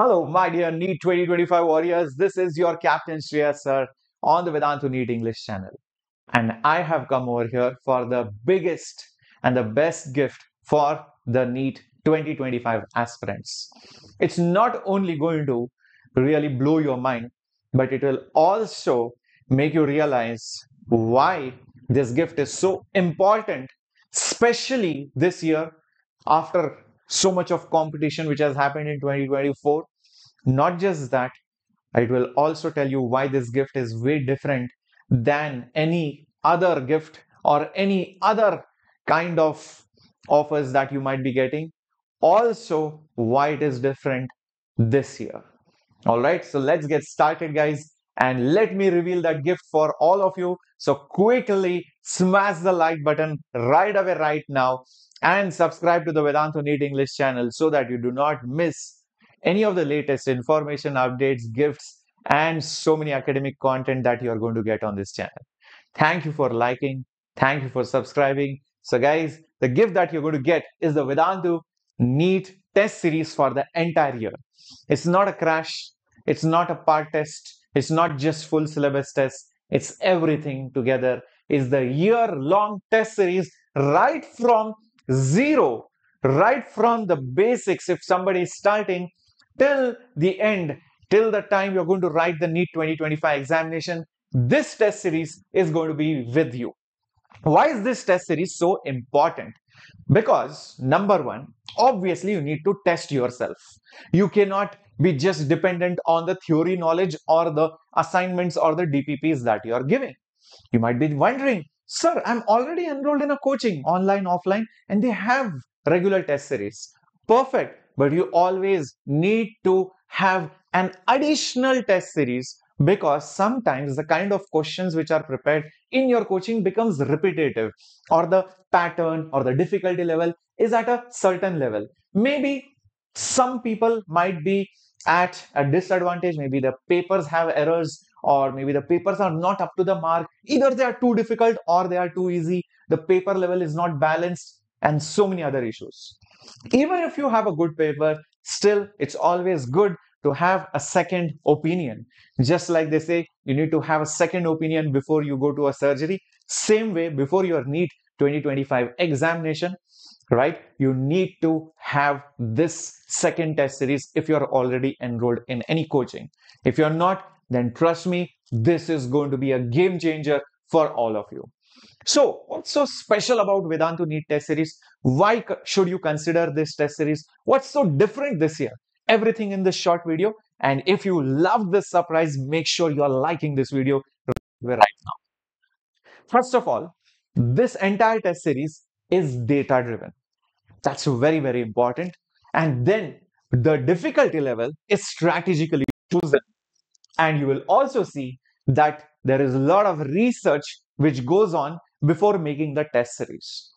Hello, my dear NEET 2025 warriors. This is your Captain Shreyas sir on the Vedantu NEET English channel. And I have come over here for the biggest and the best gift for the NEET 2025 aspirants. It's not only going to really blow your mind, but it will also make you realize why this gift is so important, especially this year after so much of competition which has happened in 2024. Not just that, it will also tell you why this gift is way different than any other gift or any other kind of offers that you might be getting. Also, why it is different this year. All right, so let's get started, guys. And let me reveal that gift for all of you. So quickly smash the like button right away, right now and subscribe to the Vedantu NEET English channel so that you do not miss any of the latest information, updates, gifts, and so many academic content that you are going to get on this channel. Thank you for liking. Thank you for subscribing. So guys, the gift that you're going to get is the Vedantu NEET test series for the entire year. It's not a crash. It's not a part test. It's not just full syllabus test. It's everything together. Is the year-long test series right from zero right from the basics if somebody is starting till the end till the time you're going to write the NEET 2025 examination this test series is going to be with you why is this test series so important because number one obviously you need to test yourself you cannot be just dependent on the theory knowledge or the assignments or the dpps that you are giving you might be wondering Sir, I'm already enrolled in a coaching, online, offline, and they have regular test series. Perfect. But you always need to have an additional test series because sometimes the kind of questions which are prepared in your coaching becomes repetitive or the pattern or the difficulty level is at a certain level. Maybe some people might be at a disadvantage. Maybe the papers have errors or maybe the papers are not up to the mark. Either they are too difficult or they are too easy. The paper level is not balanced and so many other issues. Even if you have a good paper, still it's always good to have a second opinion. Just like they say, you need to have a second opinion before you go to a surgery. Same way, before your NEET 2025 examination, right? You need to have this second test series if you're already enrolled in any coaching. If you're not, then trust me, this is going to be a game changer for all of you. So, what's so special about Vedantu NEET test series? Why should you consider this test series? What's so different this year? Everything in this short video. And if you love this surprise, make sure you're liking this video right now. First of all, this entire test series is data driven. That's very, very important. And then the difficulty level is strategically chosen and you will also see that there is a lot of research which goes on before making the test series.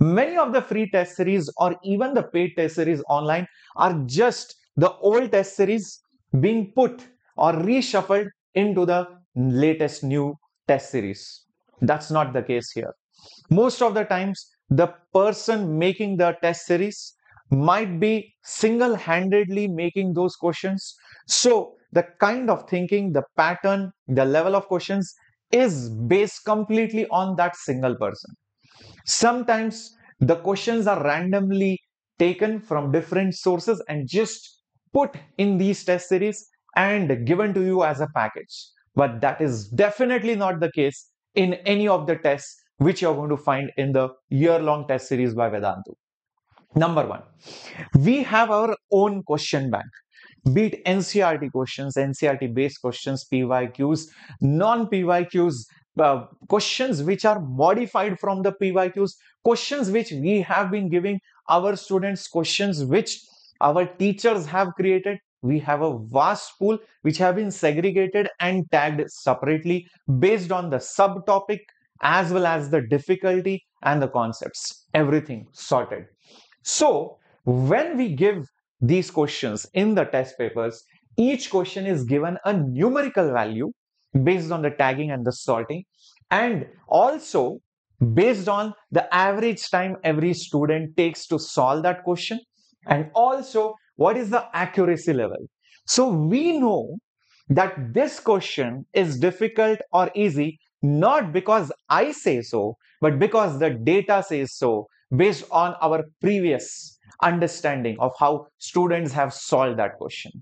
Many of the free test series or even the paid test series online are just the old test series being put or reshuffled into the latest new test series. That's not the case here. Most of the times, the person making the test series might be single-handedly making those questions. So the kind of thinking, the pattern, the level of questions is based completely on that single person. Sometimes the questions are randomly taken from different sources and just put in these test series and given to you as a package. But that is definitely not the case in any of the tests which you're going to find in the year-long test series by Vedantu. Number one, we have our own question bank be it NCERT questions, NCERT based questions, PYQs, non PYQs, uh, questions which are modified from the PYQs, questions which we have been giving our students, questions which our teachers have created. We have a vast pool which have been segregated and tagged separately based on the subtopic as well as the difficulty and the concepts. Everything sorted. So when we give these questions in the test papers, each question is given a numerical value based on the tagging and the sorting and also based on the average time every student takes to solve that question and also what is the accuracy level. So we know that this question is difficult or easy not because I say so, but because the data says so based on our previous understanding of how students have solved that question.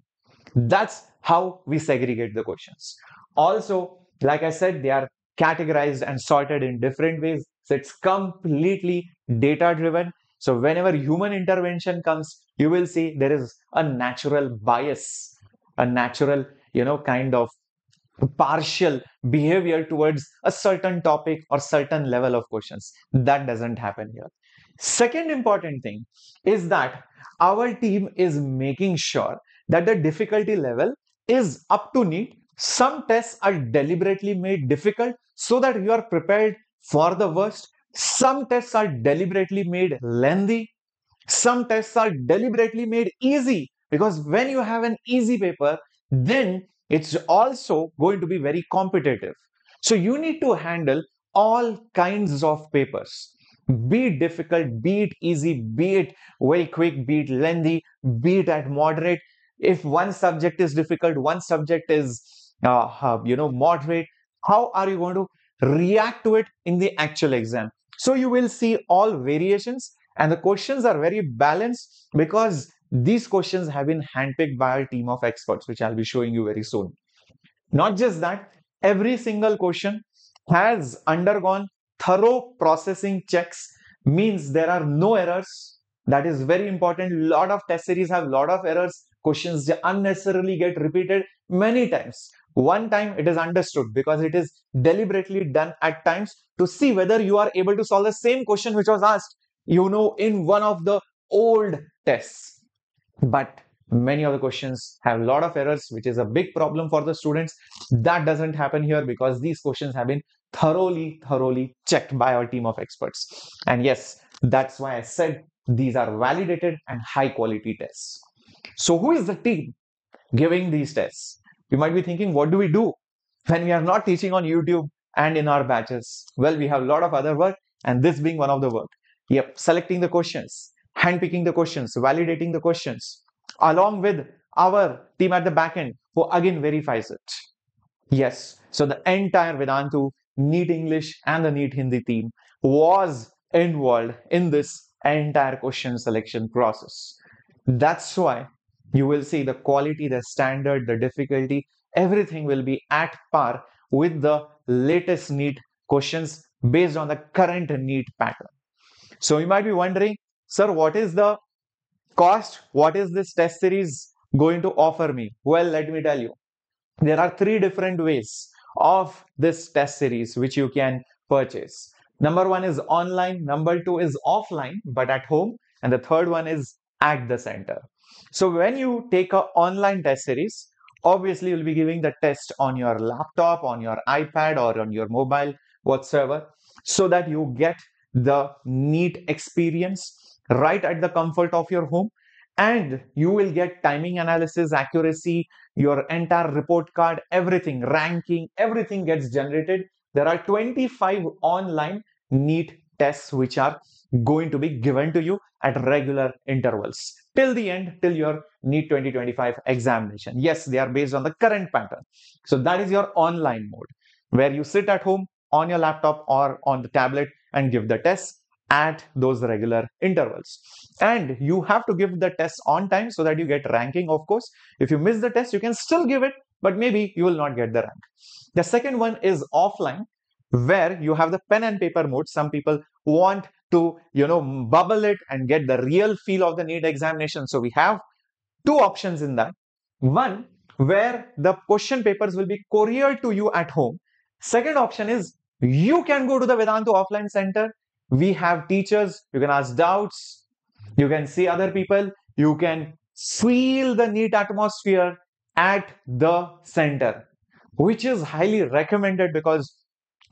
That's how we segregate the questions. Also, like I said, they are categorized and sorted in different ways. So it's completely data driven. So whenever human intervention comes, you will see there is a natural bias, a natural, you know, kind of partial behavior towards a certain topic or certain level of questions. That doesn't happen here. Second important thing is that our team is making sure that the difficulty level is up to NEET. Some tests are deliberately made difficult so that you are prepared for the worst. Some tests are deliberately made lengthy. Some tests are deliberately made easy because when you have an easy paper, then it's also going to be very competitive. So you need to handle all kinds of papers. Be it difficult, be it easy, be it very quick, be it lengthy, be it at moderate. If one subject is difficult, one subject is, uh, you know, moderate, how are you going to react to it in the actual exam? So you will see all variations and the questions are very balanced because these questions have been handpicked by our team of experts, which I'll be showing you very soon. Not just that, every single question has undergone thorough processing checks, means there are no errors. That is very important. A lot of test series have a lot of errors. Questions unnecessarily get repeated many times. One time it is understood because it is deliberately done at times to see whether you are able to solve the same question which was asked, you know, in one of the old tests but many of the questions have a lot of errors which is a big problem for the students that doesn't happen here because these questions have been thoroughly thoroughly checked by our team of experts. And yes that's why i said these are validated and high quality tests. So who is the team giving these tests? You might be thinking what do we do when we are not teaching on youtube and in our batches? Well we have a lot of other work and this being one of the work. Yep selecting the questions handpicking the questions, validating the questions, along with our team at the back end who again verifies it. Yes, so the entire Vedantu NEET English and the NEET Hindi team was involved in this entire question selection process. That's why you will see the quality, the standard, the difficulty, everything will be at par with the latest NEET questions based on the current NEET pattern. So you might be wondering, sir, what is the cost? What is this test series going to offer me? Well, let me tell you. There are three different ways of this test series which you can purchase. Number one is online, number two is offline, but at home, and the third one is at the center. So when you take an online test series, obviously you'll be giving the test on your laptop, on your iPad, or on your mobile, whatsoever, so that you get the NEET experience right at the comfort of your home and you will get timing analysis accuracy your entire report card everything ranking everything gets generated. There are 25 online NEET tests which are going to be given to you at regular intervals. Till the end till your NEET 2025 examination. Yes they are based on the current pattern. So that is your online mode where you sit at home on your laptop or on the tablet and give the test at those regular intervals. And you have to give the test on time so that you get ranking of course. If you miss the test you can still give it but maybe you will not get the rank. The second one is offline where you have the pen and paper mode. Some people want to you know bubble it and get the real feel of the NEET examination. So we have two options in that. One where the question papers will be couriered to you at home. Second option is you can go to the Vedantu offline center we have teachers. You can ask doubts. You can see other people. You can feel the NEET atmosphere at the center which is highly recommended because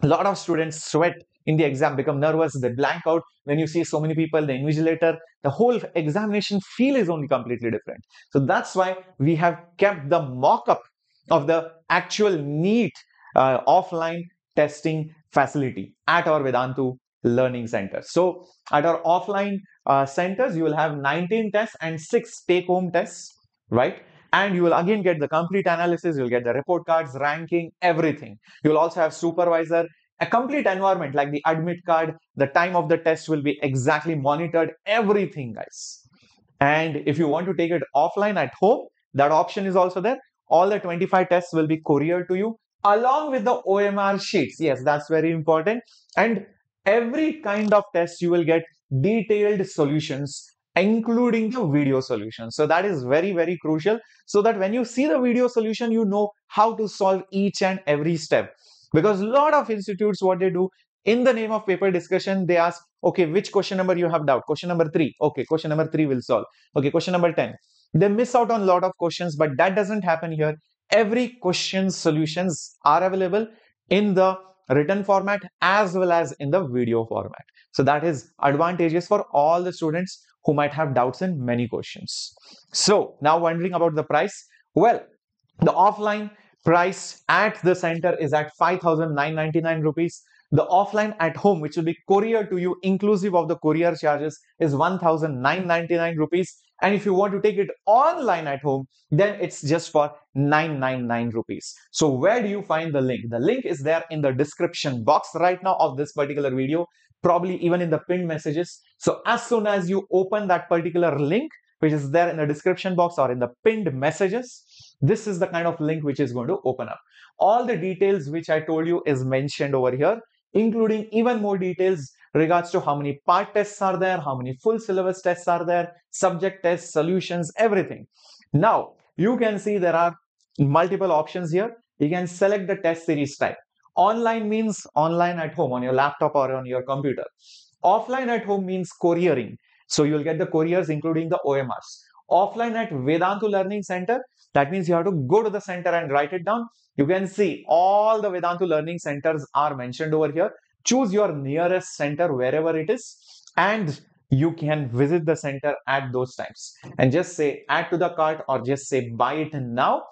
a lot of students sweat in the exam become nervous they blank out. When you see so many people the invigilator the whole examination feel is only completely different. So that's why we have kept the mock-up of the actual NEET uh, offline testing facility at our Vedantu learning centers. So at our offline uh, centers, you will have 19 tests and six take home tests, right? and you will again get the complete analysis you'll get the report cards ranking everything. You'll also have supervisor a complete environment like the admit card the time of the test will be exactly monitored everything guys. And if you want to take it offline at home that option is also there. All the 25 tests will be couriered to you along with the omr sheets. Yes that's very important. And every kind of test you will get detailed solutions including the video solution. So that is very very crucial so that when you see the video solution you know how to solve each and every step. Because a lot of institutes what they do in the name of paper discussion they ask okay which question number you have doubt? Question number 3 okay question number 3 will solve. Okay question number 10 they miss out on a lot of questions but that doesn't happen here. Every question solutions are available in the written format as well as in the video format. So that is advantageous for all the students who might have doubts in many questions. So now wondering about the price? Well the offline price at the center is at 5999 rupees the offline at home, which will be courier to you, inclusive of the courier charges, is 1,999 rupees. And if you want to take it online at home, then it's just for 999 rupees. So where do you find the link? The link is there in the description box right now of this particular video, probably even in the pinned messages. So as soon as you open that particular link, which is there in the description box or in the pinned messages, this is the kind of link which is going to open up. All the details which I told you is mentioned over here including even more details regards to how many part tests are there, how many full syllabus tests are there, subject tests, solutions, everything. Now, you can see there are multiple options here. You can select the test series type. Online means online at home on your laptop or on your computer. Offline at home means couriering. So you'll get the couriers including the OMRs. Offline at Vedantu Learning Center, that means you have to go to the center and write it down. You can see all the Vedantu learning centers are mentioned over here. Choose your nearest center wherever it is and you can visit the center at those times and just say add to the cart or just say buy it now.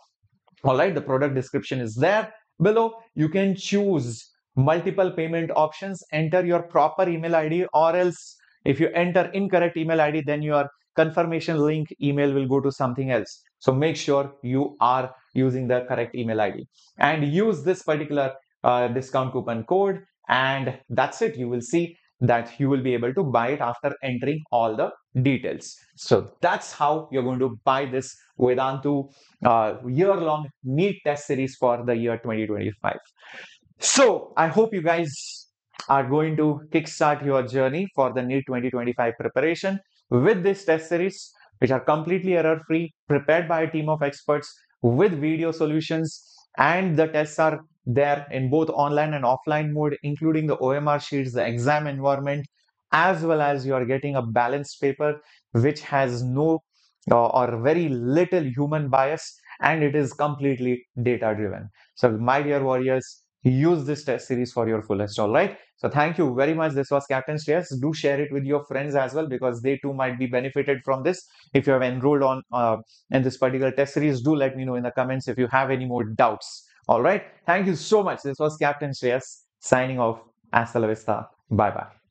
All right, the product description is there below. You can choose multiple payment options, enter your proper email ID or else if you enter incorrect email ID, then your confirmation link email will go to something else. So make sure you are using the correct email ID and use this particular uh, discount coupon code and that's it. You will see that you will be able to buy it after entering all the details. So that's how you're going to buy this Vedantu uh, year-long NEET test series for the year 2025. So I hope you guys are going to kickstart your journey for the NEET 2025 preparation with this test series, which are completely error-free, prepared by a team of experts with video solutions, and the tests are there in both online and offline mode, including the OMR sheets, the exam environment, as well as you are getting a balanced paper which has no uh, or very little human bias and it is completely data driven. So my dear warriors, use this test series for your fullest. All right? So thank you very much. This was captain Shreyas. Do share it with your friends as well because they too might be benefited from this. If you have enrolled on uh, in this particular test series do let me know in the comments if you have any more doubts. All right? Thank you so much. This was captain Shreyas signing off. Hasta la vista. Bye bye